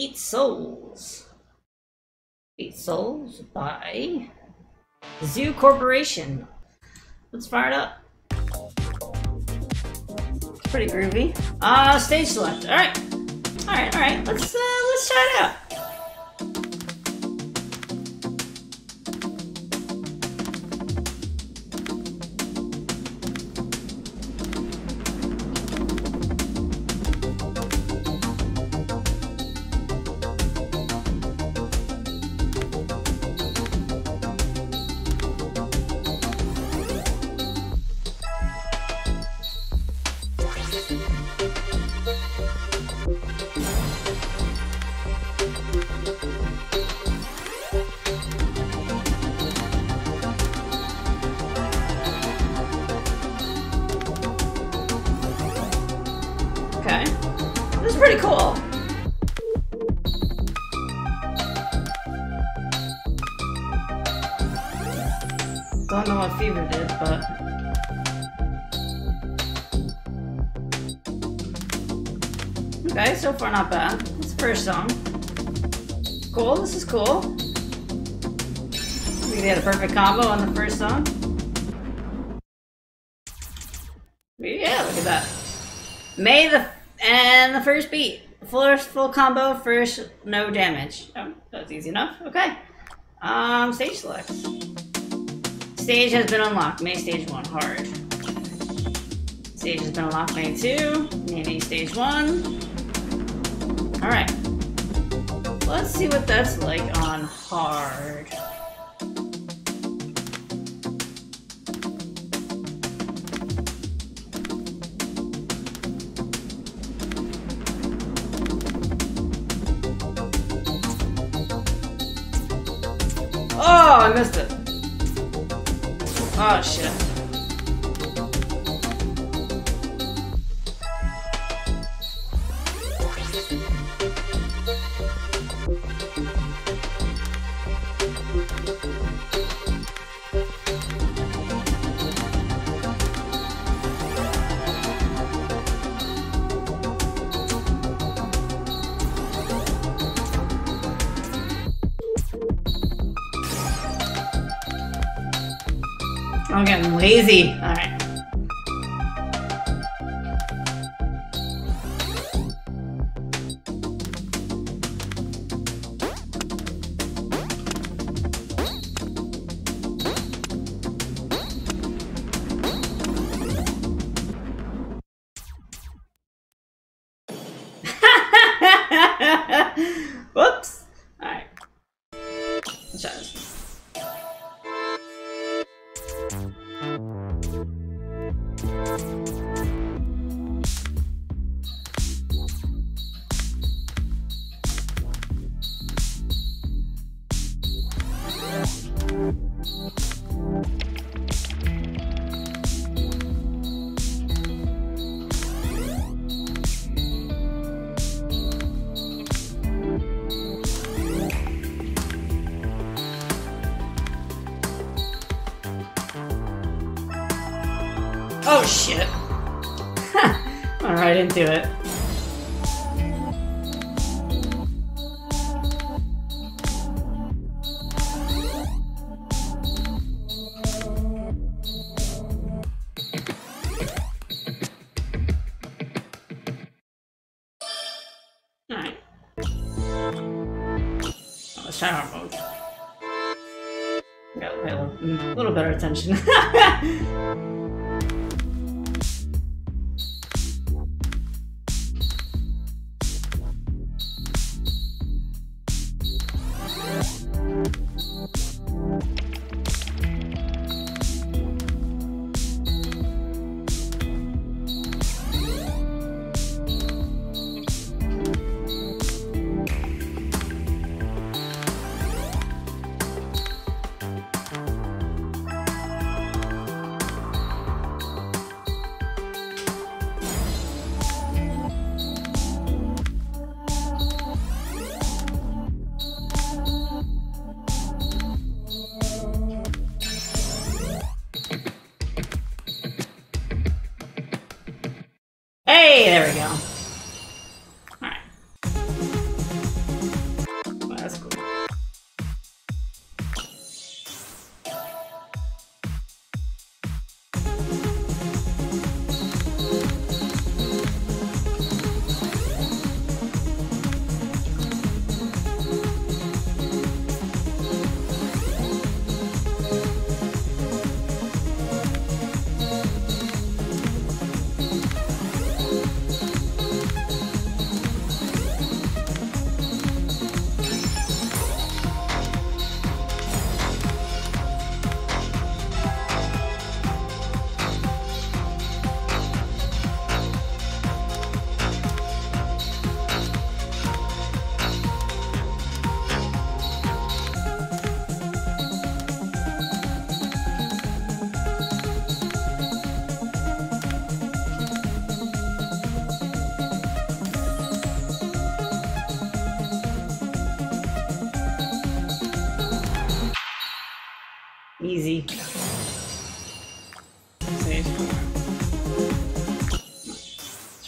Beat Souls. Beat Souls by Zoo Corporation. Let's fire it up. It's pretty groovy. Uh, stage select. All right, all right, all right. Let's uh, let's try it out. Pretty cool. Don't know what Fever did, but... Okay, so far not bad. It's the first song. Cool, this is cool. We had a perfect combo on the first song. Yeah, look at that. May the and the first beat. First full combo, first no damage. Oh, that's easy enough. Okay. Um, stage select. Stage has been unlocked. May stage one hard. Stage has been unlocked. May two. Maybe stage one. All right. Let's see what that's like on hard. Oh, I missed it. Oh, shit. I'm getting lazy. Oh shit. Went right into it. Alright. Let's try hard mode. Gotta pay a little, a little better attention.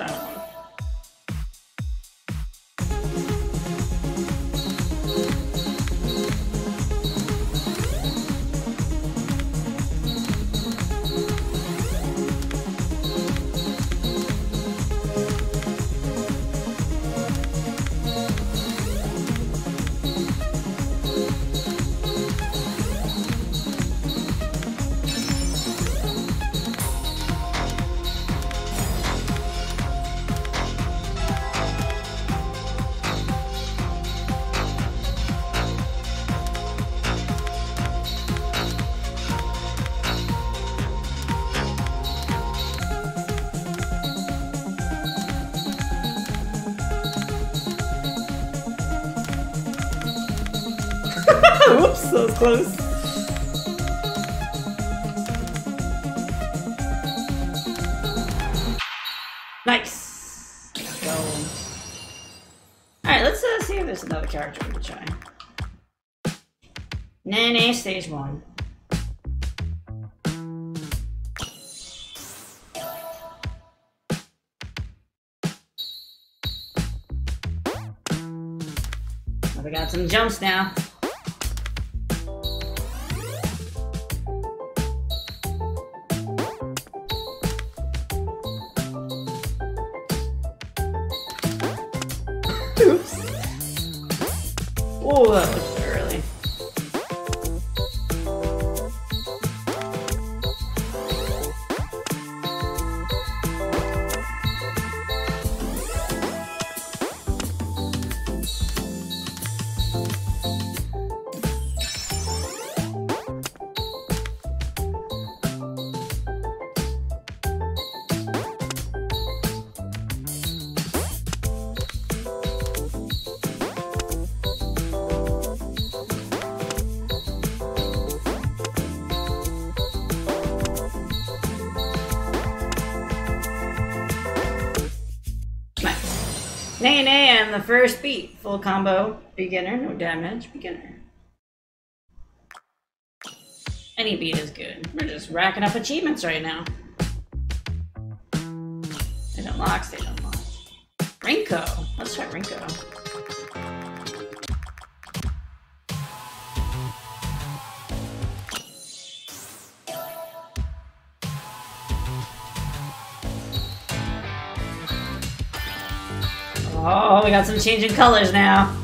Let's close. Nice. Go. Alright, let's uh, see if there's another character we can try. Nene, stage one. We got some jumps now. Oh, Nay, nay, and the first beat. Full combo. Beginner, no damage. Beginner. Any beat is good. We're just racking up achievements right now. Lock, they don't lock. Rinko. Let's try Rinko. Oh, we got some changing colors now.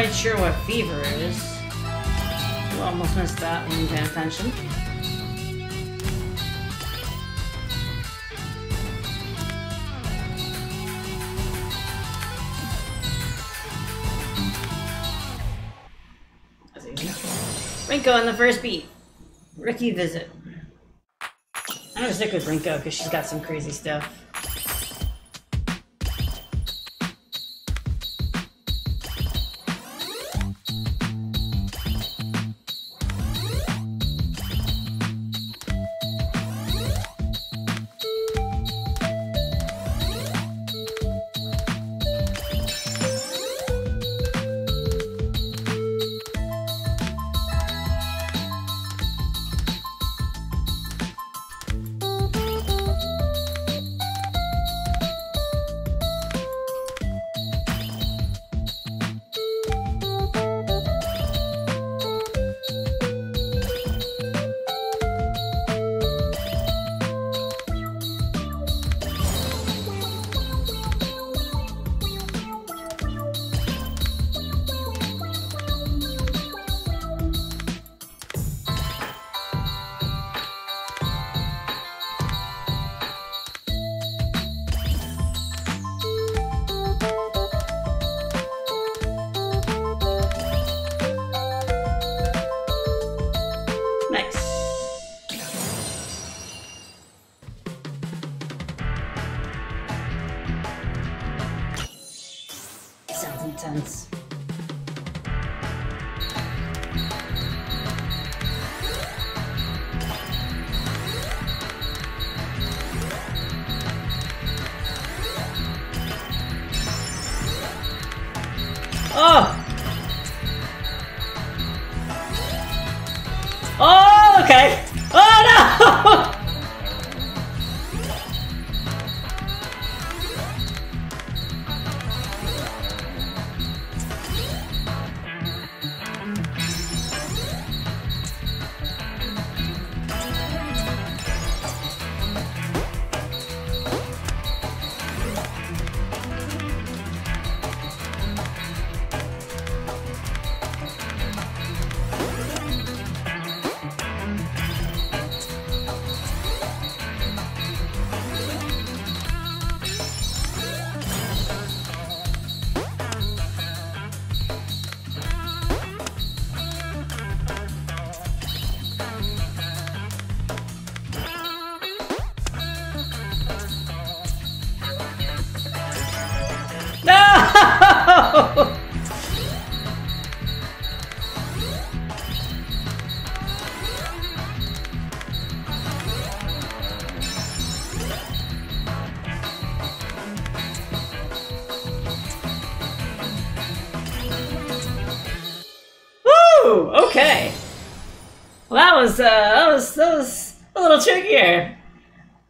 Quite sure what fever is. We almost missed that when paying attention. Rinko in the first beat. Ricky visit. I'm gonna stick with Rinko because she's got some crazy stuff.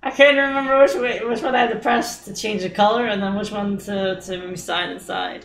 I can't remember which way, which one I had to press to change the color, and then which one to to move side and side.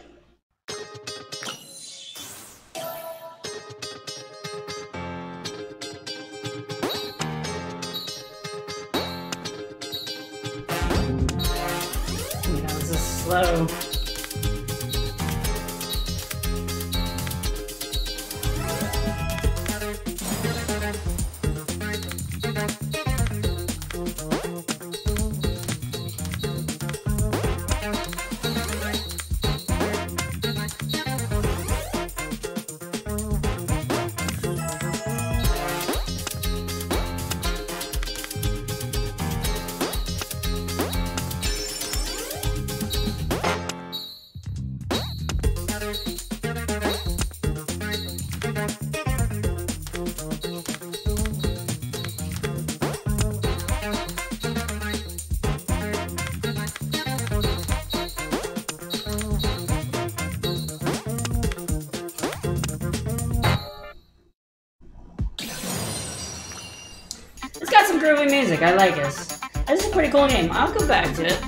Music. I like this. This is a pretty cool game. I'll go back to it.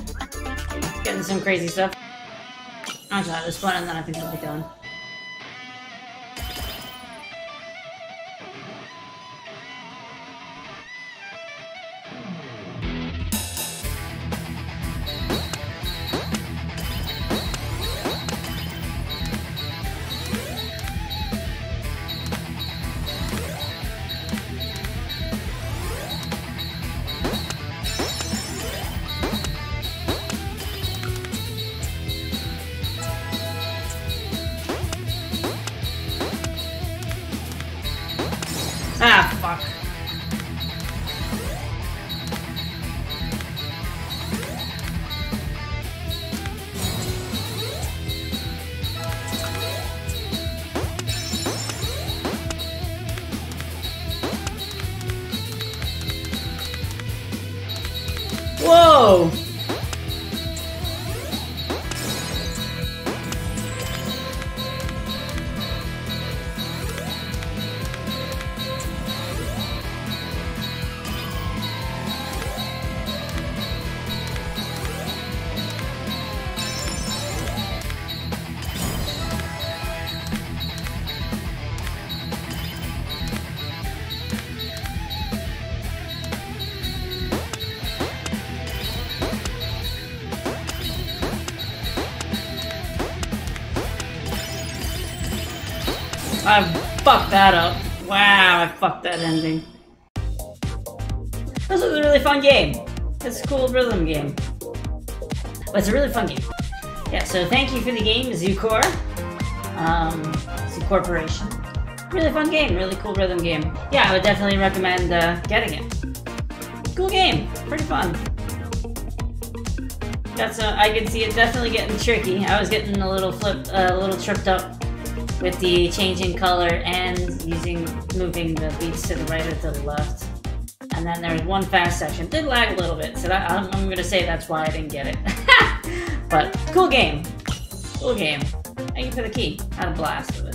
Getting some crazy stuff. I'll try this one and then I think I'll be done. I fucked that up. Wow, I fucked that ending. This was a really fun game. It's a cool rhythm game. But it's a really fun game. Yeah, so thank you for the game, Zucor. Um, Corporation. Really fun game, really cool rhythm game. Yeah, I would definitely recommend uh, getting it. Cool game, pretty fun. That's a, I could see it definitely getting tricky. I was getting a little flip, uh, a little tripped up with the changing color and using moving the beats to the right or to the left. And then there's one fast section. Did lag a little bit, so that, I'm, I'm gonna say that's why I didn't get it. but cool game, cool game. Thank you for the key. Had a blast.